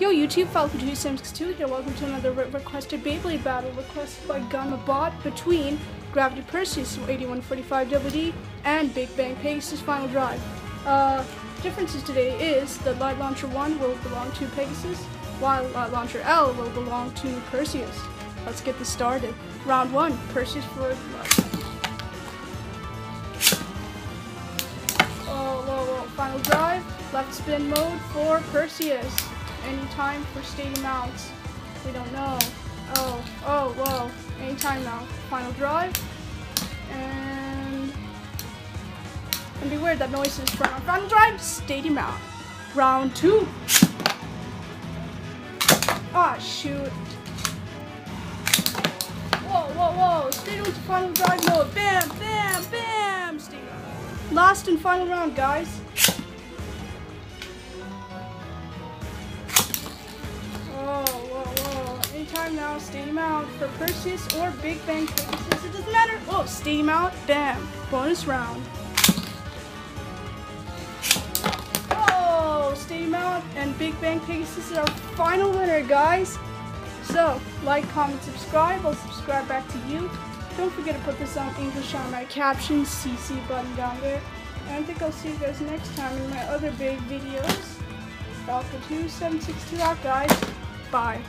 Yo YouTube, Falcon2762 here, welcome to another re requested Beyblade battle requested by Gunma Bot between Gravity Perseus AD145 WD and Big Bang Pegasus Final Drive. Uh, differences today is that Light Launcher 1 will belong to Pegasus, while Light Launcher L will belong to Perseus. Let's get this started. Round 1, Perseus for Oh, whoa, whoa, Final Drive, left spin mode for Perseus any time for stadium mounts. We don't know. Oh, oh, whoa. Anytime now. Final drive. And and beware that noise is from our final drive. Stadium mount. Round two. Ah, shoot. Whoa, whoa, whoa. Stadium to final drive mode. Bam, bam, bam. Stadium. Last and final round, guys. Now, Stadium out for Perseus or Big Bang Pegasus. It doesn't matter. Oh, Steam out. Bam. Bonus round. Oh, Stadium out and Big Bang Pegasus is our final winner, guys. So, like, comment, subscribe. I'll subscribe back to you. Don't forget to put this on English on my captions, CC button down there. And I think I'll see you guys next time in my other big videos. Falcon 2762 out, guys. Bye.